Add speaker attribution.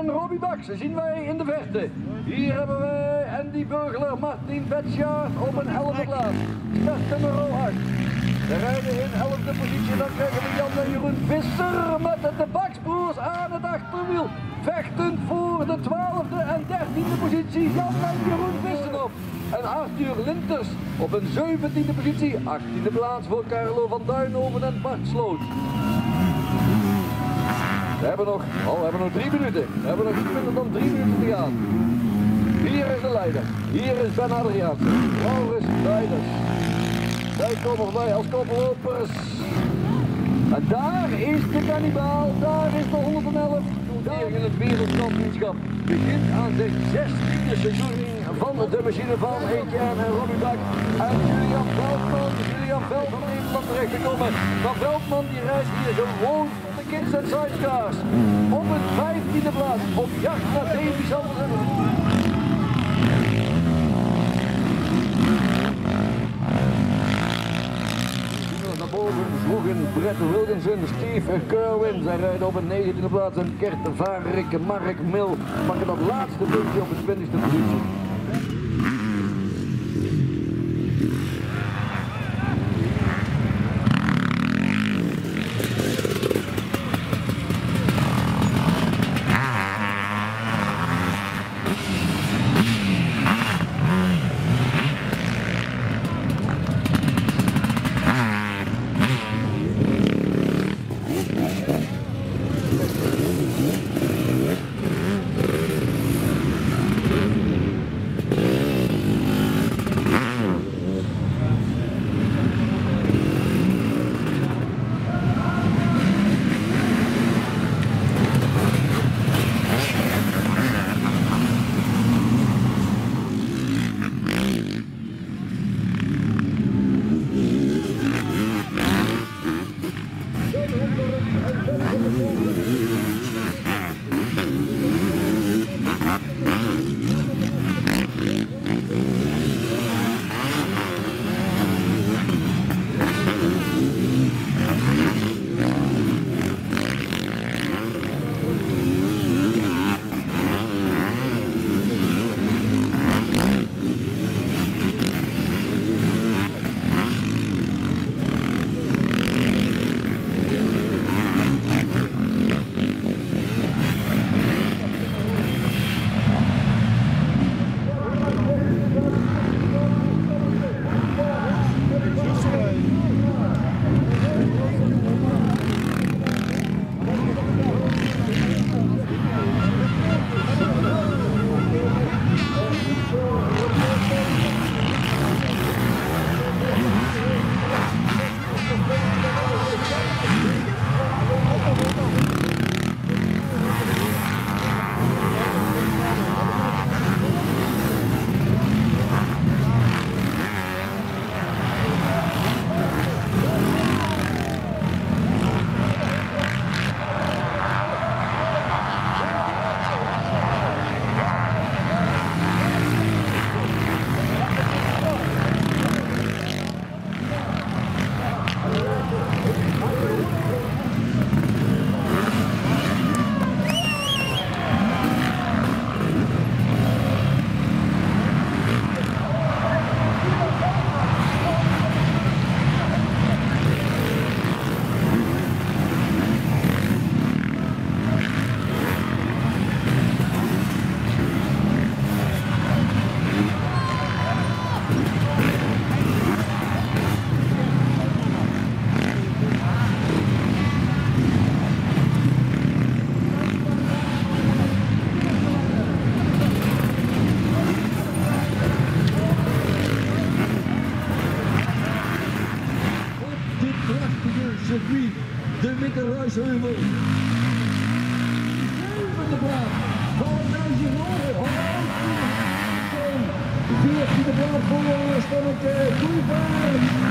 Speaker 1: en Robbie Bax. zien wij in de verte. Hier hebben wij Andy Burgler, Martin Betsjaard op een 11e plaats. Start nummer 8. We rijden in 11e positie, dan krijgen we Jan en Jeroen Visser met de Baksbroers aan het achterwiel. Vechtend voor de 12e en 13e positie Jan en Jeroen Visser op. En Arthur Linters op een 17e positie. 18e plaats voor Carlo van Duinhoven en Bart Sloot. We hebben nog, oh, we hebben nog drie minuten. We hebben nog minder dan drie minuten te gaan. Hier is de leider. Hier is Ben Adriaansen. Laurens Leiders. Zij komen voorbij als koppelopers. En daar is de kannibaal. Daar is de 111. Hier in het wereldkampioenschap begint aan de 16e seizoen van de machine van Etienne en Robbie Bak. En Julian Veldman, Julian Veldman heeft van terecht gekomen. Maar Veldman die reist hier gewoon Kids en Sidecars. Op het 15e plaats op jacht naar Davy Sanders. Naar boven vroegen Brett Wilkinson, Steve Kerwin. Zij rijden op een 19e plaats en Kert Varik, Mark Mil pakken dat laatste puntje op de 20e positie.
Speaker 2: circuit de Witte Ruisheuvel. Zevende plaats van Duitse Noorden. Veertiende plaats voor Stanneke Koevaert.